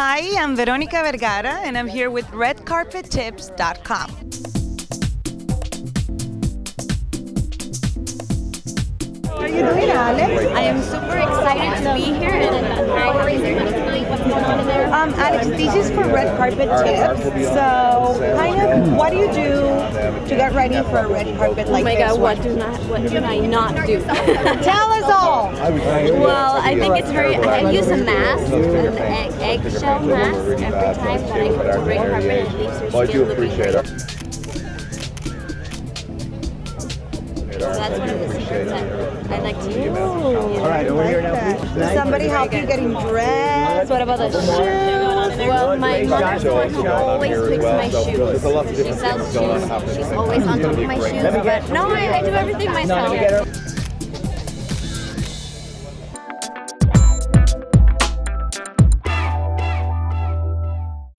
Hi, I'm Veronica Vergara, and I'm here with RedCarpetTips.com. How are you doing, Alex? I am super excited to be here and I'm very happy tonight. What's going on in there? Um, Alex, this is for Red Carpet Tips. So, kind of, what do you do to get ready for a red carpet like Oh my this god, what do not what do I not do? Tell us all. well, I think it's very I use a mask, an egg, eggshell mask every time that I come to red carpet and it leaves your I skin do looking appreciate great. it. So that's one of the secrets that I like to use. All right, over here now, please. Somebody help you getting dressed? What about the shoes? My mother's the one who always picks my shoes. She sells shoes. She's always on top of my shoes. But no, I, I do everything myself.